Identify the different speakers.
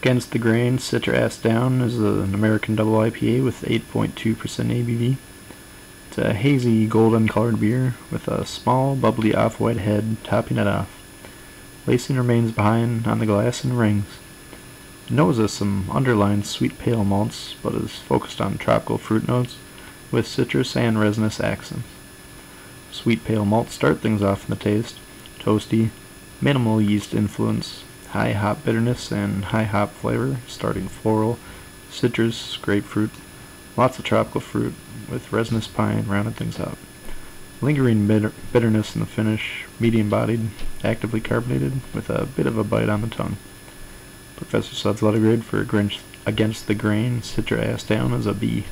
Speaker 1: Against the Grain, Citra Ass Down is an American double IPA with 8.2% ABV. It's a hazy golden colored beer with a small bubbly off-white head topping it off. Lacing remains behind on the glass and rings. The nose has some underlined sweet pale malts, but is focused on tropical fruit notes with citrus and resinous accents. Sweet pale malts start things off in the taste, toasty, minimal yeast influence, high hop bitterness and high hop flavor, starting floral, citrus, grapefruit, lots of tropical fruit with resinous pine rounding things out. Lingering bitter bitterness in the finish, medium bodied, actively carbonated, with a bit of a bite on the tongue. Professor Sudz letter grade for Grinch Against the Grain, Citra Ass Down is a B.